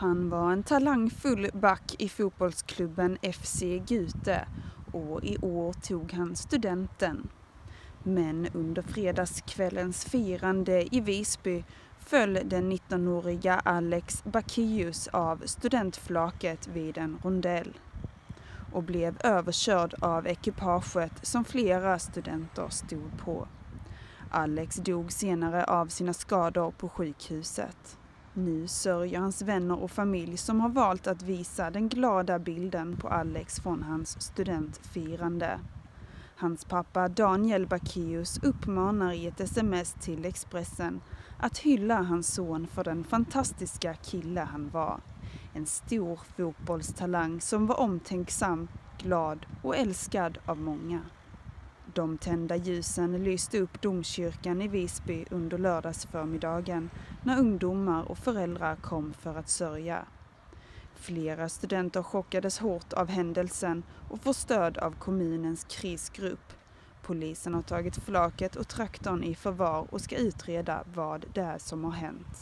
Han var en talangfull back i fotbollsklubben FC Gute och i år tog han studenten. Men under fredagskvällens firande i Visby föll den 19-åriga Alex Bakius av studentflaket vid en rondell och blev överkörd av ekipaget som flera studenter stod på. Alex dog senare av sina skador på sjukhuset. Nu sörjer hans vänner och familj som har valt att visa den glada bilden på Alex från hans studentfirande. Hans pappa Daniel Bacchius uppmanar i ett sms till Expressen att hylla hans son för den fantastiska kille han var. En stor fotbollstalang som var omtänksam, glad och älskad av många. De tända ljusen lyste upp domkyrkan i Visby under lördagsförmiddagen när ungdomar och föräldrar kom för att sörja. Flera studenter chockades hårt av händelsen och får stöd av kommunens krisgrupp. Polisen har tagit flaket och traktorn i förvar och ska utreda vad det är som har hänt.